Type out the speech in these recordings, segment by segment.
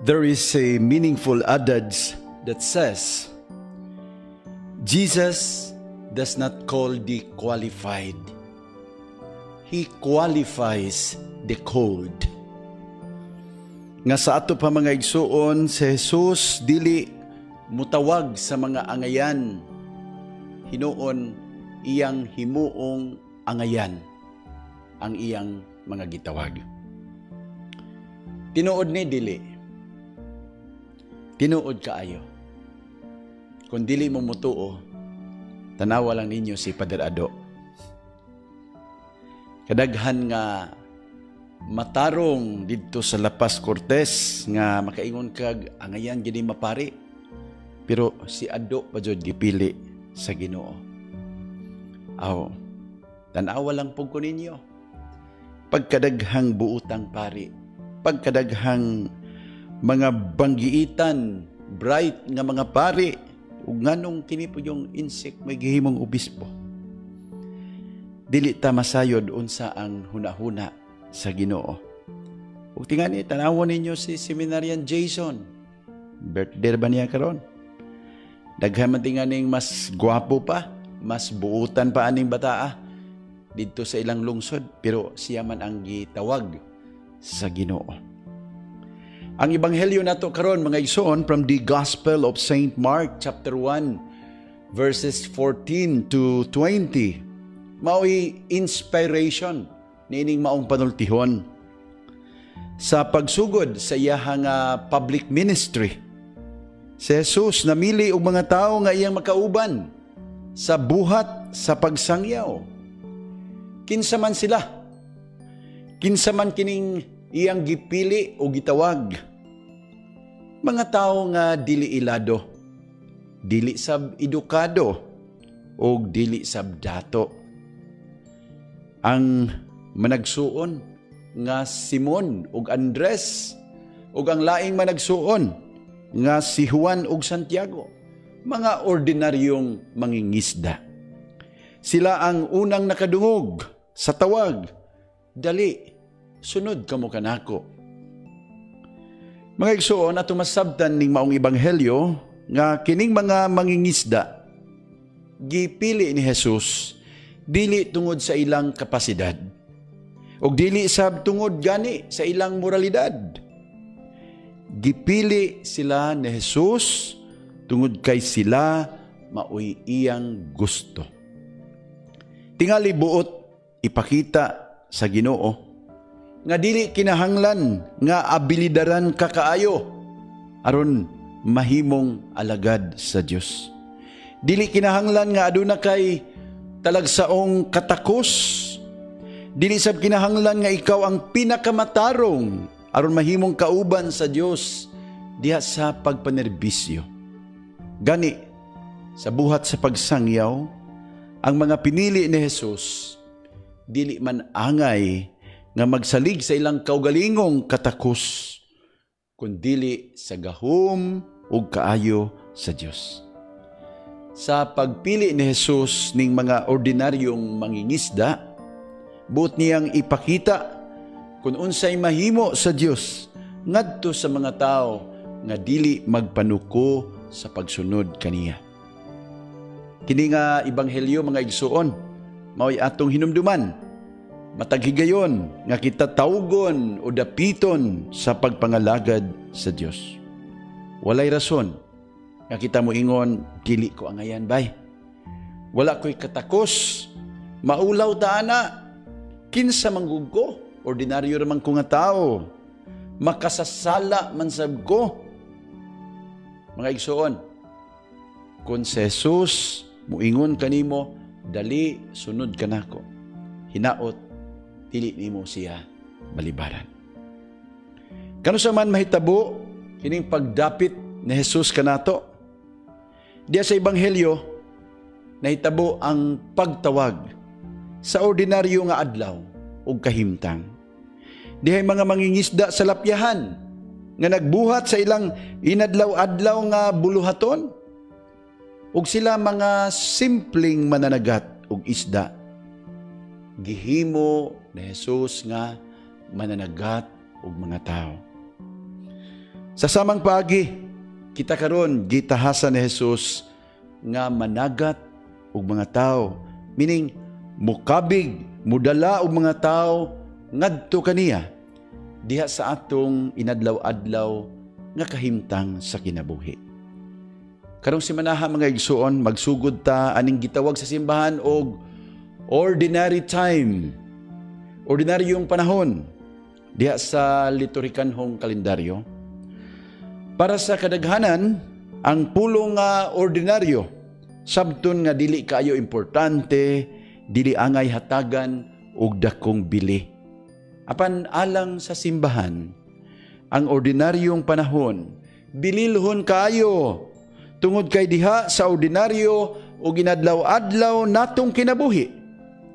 There is a meaningful adage that says, Jesus does not call the qualified. He qualifies the called. Nga sa ato pa mga igsuon, si Jesus dili mutawag sa mga angayan. Hinuon iyang himuong angayan ang iyang mga gitawag. Tinuod ni dili. Tinuod kaayo. Kung dili mo mutuo, tanawa lang ninyo si Pader Ado. Kadaghan nga matarong didto sa Lapas Cortes nga makaingon kag angayan gini mapari. Pero si Ado pa jud gipili sa Ginoo. Aw, tanawa lang pug ko ninyo. Pagkadaghang buutang pari, pagkadaghang mga banggiitan, bright nga mga pari, ug nganong kini po yung insect may gihimong obispo. Dili ta masayod unsa ang hunahuna sa Ginoo. Ug tingani tanawon ninyo si seminarian Jason. Birthday ba niya karon? Daghan man tinganing mas gwapo pa, mas buutan pa aning bataa didto sa ilang lungsod pero siya man ang gitawag sa Ginoo. Ang ebanghelyo nato karon mga igsoon from the Gospel of Saint Mark chapter 1 verses 14 to 20 mao'y inspiration nining maong panultihon sa pagsugod sa iyahang uh, public ministry. Si Jesus namili og mga tao nga iyang makauban sa buhat sa pagsangyaw. Kinsa man sila? Kinsa man kining iyang gipili o gitawag? Mga tao nga dili ilado, dili sab edukado, o dili sab dato. Ang managsuon nga Simon ug Andres ug ang laing managsuon nga si Juan ug Santiago mga ordinaryong mangingisda. Sila ang unang nakadungog sa tawag dali sunod kamo kanako mga igsuon ato masabtan ning maong ebanghelyo nga kining mga mangingisda gipili ni Jesus dili tungod sa ilang kapasidad ug dili sab tungod gani sa ilang moralidad. Gipili sila ni Jesus tungod kay sila maoy iyang gusto. Tingali buot ipakita sa Ginoo nga dili kinahanglan nga abilidaran kakaayo aron mahimong alagad sa Dios dili kinahanglan nga aduna kay talagsaong katakos. Dili sab kinahanglan nga ikaw ang pinakamatarong aron mahimong kauban sa Dios diha sa pagpanerbisyo. Gani sa buhat sa pagsangyaw ang mga pinili ni Jesus dili man angay nga magsalig sa ilang kaugalingong katakos kundili sa gahom ug kaayo sa Dios sa pagpili ni Jesus ning mga ordinaryong mangingisda, buot niyang ipakita kung unsay mahimo sa Dios ngadto sa mga tao nga dili magpanuko sa pagsunod kaniya. Kini nga ebanghelyo mga igsuon, mao'y atong hinumduman. Mataghigayon nga kita tawgon o dapiton sa pagpangalagad sa Dios. Walay rason nga kita mo ingon, dili ko angayan bay. Wala ko'y katakos, maulaw ta ana, kinsa manggug ko, ordinaryo ramang ko nga tao, makasasala man sab ko. Mga igsoon, kung si Jesus muingon kanimo, dali sunod ka nako. Hinaot, dili nimo siya balibaran. Kano sa man mahitabo, kining pagdapit ni Jesus kanato, Diya sa Ebanghelyo, nahitabo ang pagtawag sa ordinaryo nga adlaw o kahimtang. Dihay mga mangingisda sa lapyahan nga nagbuhat sa ilang inadlaw-adlaw nga buluhaton ug sila mga simpleng mananagat ug isda. Gihimo ni Jesus nga mananagat og mga tao. Sa samang pagi, kita karon gitahasan ni Jesus nga managat og mga tao. Meaning, mukabig, mudala og mga tao ngadto kaniya diha sa atong inadlaw-adlaw nga kahimtang sa kinabuhi. Karong simanaha mga igsuon, magsugod ta aning gitawag sa simbahan og ordinary time. Ordinaryong panahon diha sa liturhikanhong kalendaryo. Para sa kadaghanan, ang pulong nga ordinaryo, sabton nga dili kayo importante, dili angay hatagan og dakong bili. Apan alang sa simbahan, ang ordinaryong panahon, bililhon kayo tungod kay diha sa ordinaryo o ginadlaw-adlaw natong kinabuhi.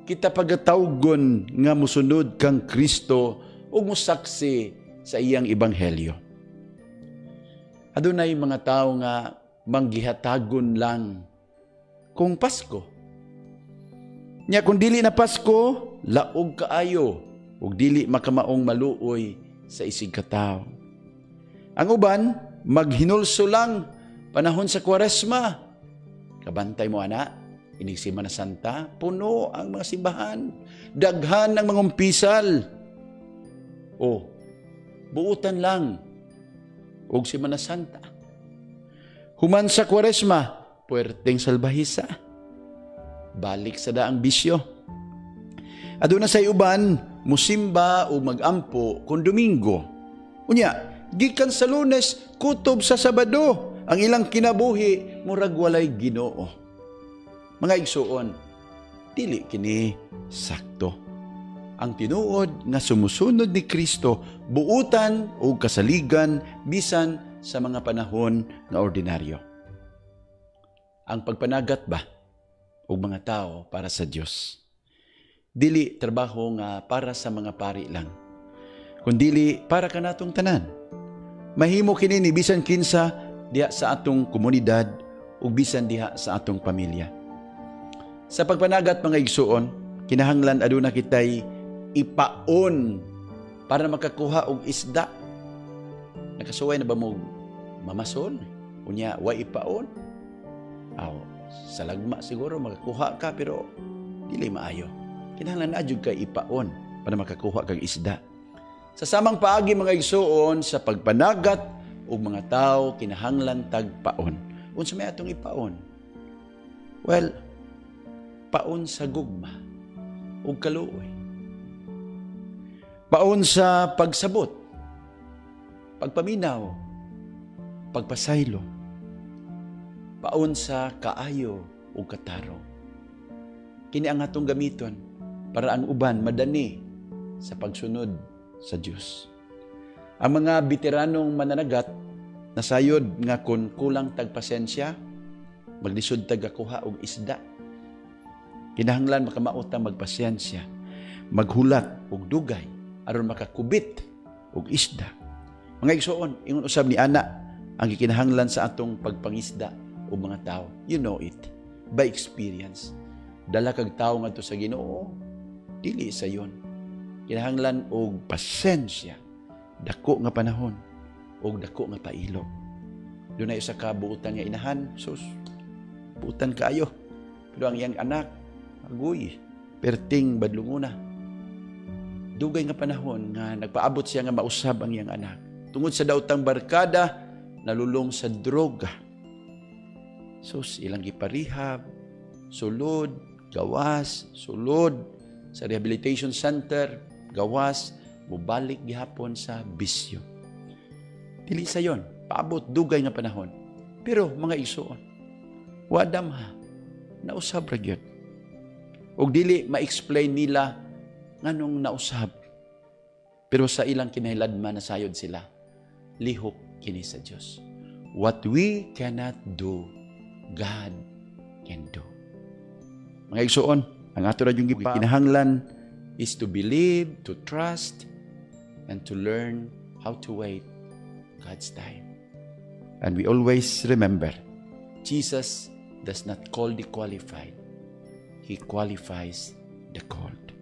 Kita pagatawgon nga musunod kang Kristo o musaksi sa iyang ebanghelyo. Adunay mga tao nga manggihatagon lang kung Pasko. Nya kung dili na Pasko, laog kaayo ug dili makamaong maluoy sa isig katao. Ang uban, maghinulso lang panahon sa kwaresma. Kabantay mo ana, inig Semana Santa, puno ang mga simbahan. Daghan ng mga umpisal. O, buutan lang. Og Semana Santa. Human sa kwaresma, puwerteng salbahisa. Balik sa daang bisyo. Aduna sa uban, musimba o magampo kung Domingo. Unya, gikan sa lunes, kutob sa Sabado, ang ilang kinabuhi, murag walay ginoo. Mga igsuon, dili kini sakto. Ang tinuod nga sumusunod ni Kristo, buutan o kasaligan bisan sa mga panahon nga ordinaryo. Ang pagpanagat ba o mga tao para sa Diyos? dili trabaho nga para sa mga pari lang kundili para kanatong tanan mahimo kini ni bisan kinsa diha sa atong komunidad ug bisan diha sa atong pamilya sa pagpanagat mga igsuon kinahanglan aduna kitay ipaon para makakuha og isda nakasuway na ba mo mamasol unya wa ipaon aw sa lagma siguro makakuha ka pero dili maayo kinahanglan na jud kay ipaon para makakuha kag isda. Sa samang paagi mga igsuon sa pagpanagat og mga tao kinahanglan tagpaon. Unsa may atong ipaon? Well, paon sa gugma ug kaluoy. Paon sa pagsabot, pagpaminaw, pagpasaylo. Paon sa kaayo ug katarong. Kini ang atong gamiton para ang uban madani sa pagsunod sa Dios. Ang mga veteranong mananagat nasayod nga kun kulang tagpasensya maglisod tagakuha og isda. Kinahanglan makamauta magpasensya, maghulat og dugay aron makakubit og isda. Mga igsoon, ingon usab ni ana ang gikinahanglan sa atong pagpangisda o mga tao. You know it by experience. Dala kag tao ngadto sa Ginoo, dili sa yon. Kinahanglan og pasensya, dako nga panahon, og dako nga pailog. Doon na isa ka buutan nga inahan, sus, buutan kaayo. Pero ang iyang anak, agoy, perting badlunguna. Dugay nga panahon nga nagpaabot siya nga mausab ang iyang anak. Tungod sa dautang barkada, nalulong sa droga. Sus, ilang giparihab, sulod, gawas, sulod, sa rehabilitation center, gawas, mubalik gihapon sa bisyo. Dili sa yon, paabot dugay nga panahon. Pero mga isuon, wadam ha, nausab ra gyud. Og dili ma-explain nila nganong nausab. Pero sa ilang kinahiladman nasayod sila, lihok kini sa Dios. What we cannot do, God can do. Mga igsuon, ang ato ra yung kinahanglan is to believe, to trust, and to learn how to wait God's time. And we always remember, Jesus does not call the qualified. He qualifies the called.